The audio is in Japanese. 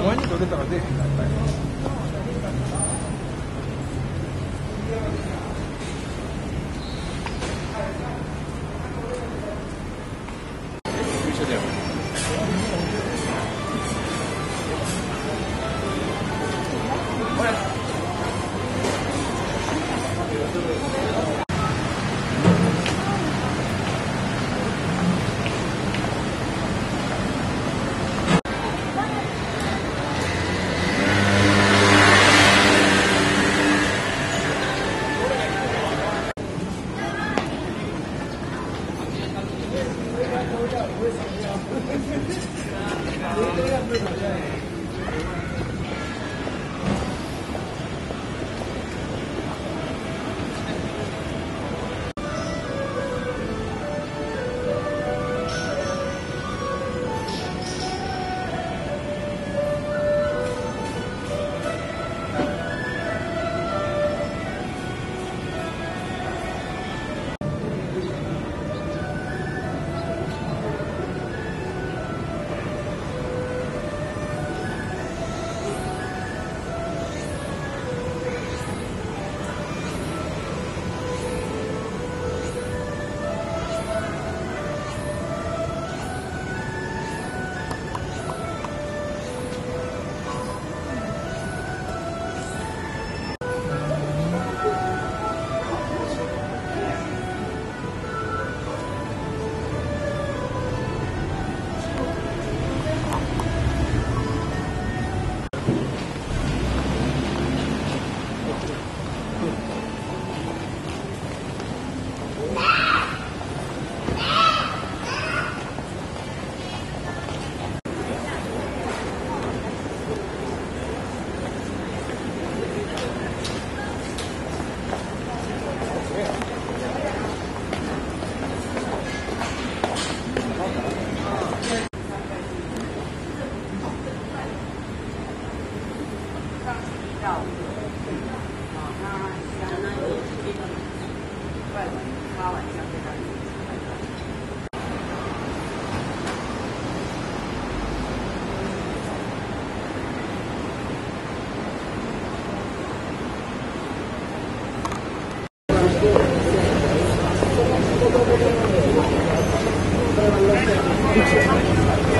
出たら出へんかったよ一緒だよ है はい。